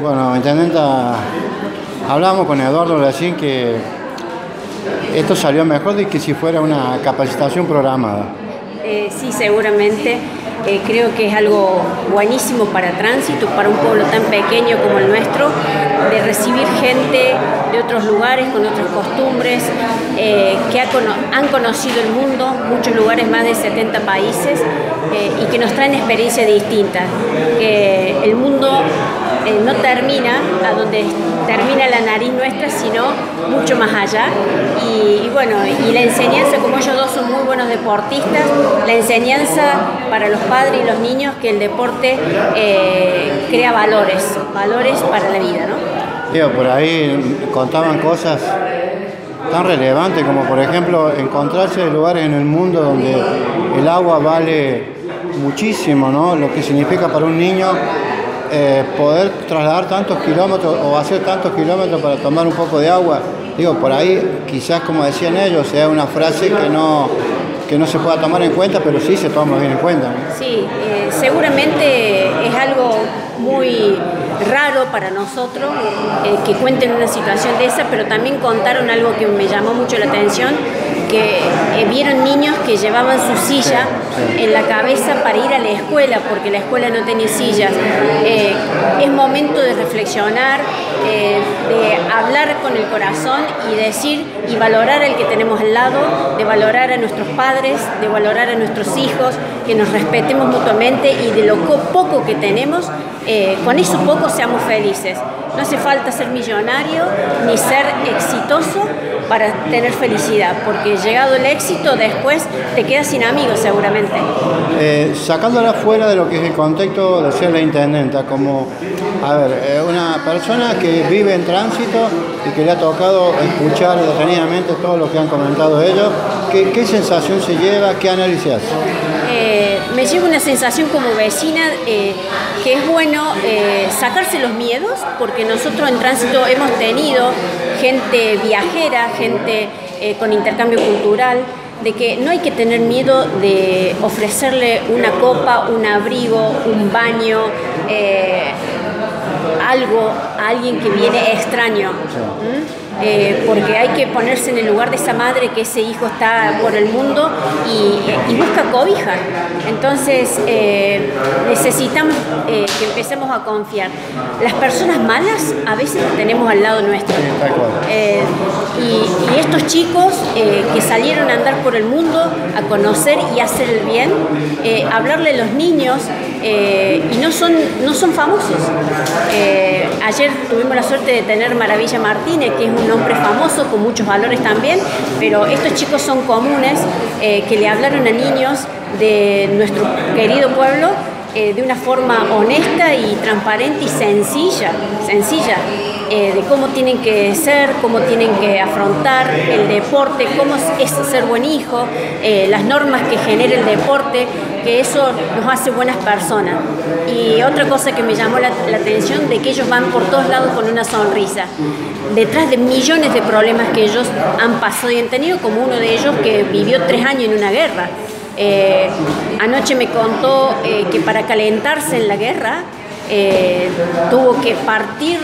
Bueno, intendenta, hablamos con Eduardo recién que esto salió mejor de que si fuera una capacitación programada. Eh, sí, seguramente. Eh, creo que es algo buenísimo para tránsito, para un pueblo tan pequeño como el nuestro, de recibir gente de otros lugares con otras costumbres, eh, que han conocido el mundo, muchos lugares, más de 70 países, y que nos traen experiencias distintas. el mundo eh, no termina a donde termina la nariz nuestra, sino mucho más allá. Y, bueno, y la enseñanza, como ellos dos son muy buenos deportistas, la enseñanza para los padres y los niños que el deporte eh, crea valores, valores para la vida, ¿no? por ahí contaban cosas tan relevantes como por ejemplo encontrarse lugares en el mundo donde el agua vale muchísimo, ¿no? Lo que significa para un niño eh, poder trasladar tantos kilómetros o hacer tantos kilómetros para tomar un poco de agua. Digo, por ahí quizás como decían ellos, sea una frase que no, que no se pueda tomar en cuenta, pero sí se toma bien en cuenta. Sí, eh, seguramente es algo muy raro para nosotros eh, que cuenten una situación de esa, pero también contaron algo que me llamó mucho la atención, que eh, vieron niños que llevaban su silla en la cabeza para ir a la escuela, porque la escuela no tenía sillas. Eh, es momento de reflexionar, de hablar con el corazón y decir y valorar al que tenemos al lado, de valorar a nuestros padres, de valorar a nuestros hijos, que nos respetemos mutuamente y de lo poco que tenemos, con eso poco seamos felices. No hace falta ser millonario ni ser exitoso para tener felicidad, porque llegado el éxito después te quedas sin amigos seguramente. Eh, sacándola fuera de lo que es el contexto de ser la intendenta, como, a ver, eh, una persona que vive en tránsito y que le ha tocado escuchar detenidamente todo lo que han comentado ellos, ¿qué, qué sensación se lleva, qué análisis hace? Me lleva una sensación como vecina eh, que es bueno eh, sacarse los miedos, porque nosotros en tránsito hemos tenido gente viajera, gente eh, con intercambio cultural, de que no hay que tener miedo de ofrecerle una copa, un abrigo, un baño, algo a alguien que viene extraño. Eh, porque hay que ponerse en el lugar de esa madre que ese hijo está por el mundo y, busca cobija. Entonces eh, necesitamos eh, que empecemos a confiar. Las personas malas a veces las tenemos al lado nuestro. Y, estos chicos que salieron a andar por el mundo, a conocer y hacer el bien, hablarle a los niños, y no son, no son famosos. ayer tuvimos la suerte de tener Maravilla Martínez, que es un nombre famoso, con muchos valores también, pero estos chicos son comunes eh, que le hablaron a niños de nuestro querido pueblo eh, de una forma honesta y transparente y sencilla, sencilla, eh, de cómo tienen que ser, cómo tienen que afrontar el deporte, cómo es ser buen hijo, las normas que genera el deporte, que eso nos hace buenas personas. Y otra cosa que me llamó la, atención de que ellos van por todos lados con una sonrisa, detrás de millones de problemas que ellos han pasado y han tenido, como uno de ellos que vivió tres años en una guerra. Eh, anoche me contó eh, que para calentarse en la guerra eh, tuvo que partir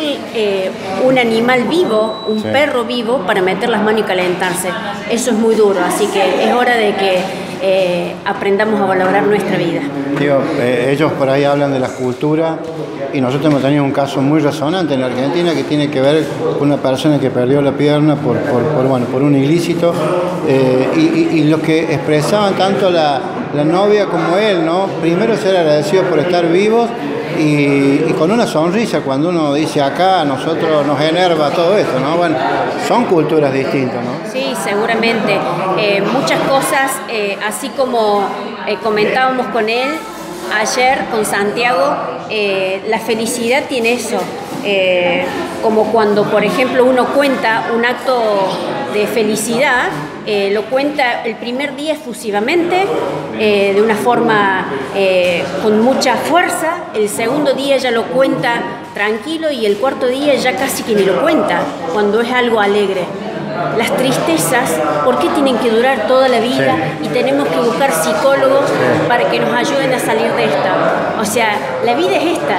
un animal vivo, un perro vivo, para meter las manos y calentarse. Eso es muy duro, así que es hora de que eh, aprendamos a valorar nuestra vida. Eh, ellos por ahí hablan de la cultura y nosotros hemos tenido un caso muy resonante en la Argentina que tiene que ver con una persona que perdió la pierna por, bueno, por un ilícito eh, y, lo que expresaban tanto la, la novia como él, ¿no? Primero ser agradecidos por estar vivos y, con una sonrisa cuando uno dice acá, a nosotros nos enerva todo esto, ¿no? Bueno, son culturas distintas, ¿no? Sí, seguramente. Eh, muchas cosas, eh, así como eh, comentábamos con él ayer, con Santiago, la felicidad tiene eso. como cuando, por ejemplo, uno cuenta un acto de felicidad, eh, lo cuenta el primer día efusivamente, eh, de una forma eh, con mucha fuerza, el segundo día ya lo cuenta tranquilo y el cuarto día ya casi que ni lo cuenta, cuando es algo alegre. Las tristezas, ¿por qué tienen que durar toda la vida? Y tenemos que buscar psicólogos para que nos ayuden a salir de esta. O sea, la vida es esta,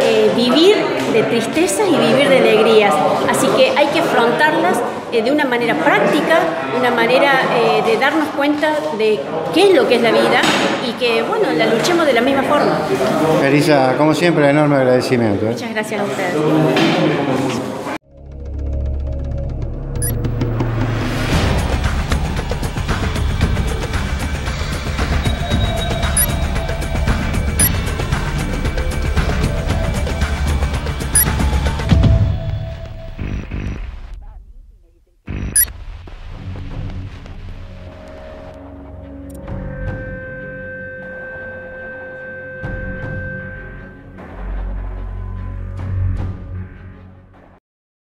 eh, vivir de tristezas y vivir de alegrías. Así que hay que afrontarlas eh, de una manera práctica, de una manera eh, de darnos cuenta de qué es lo que es la vida y que, bueno, la luchemos de la misma forma. Elisa, como siempre, enorme agradecimiento. Muchas gracias a ustedes.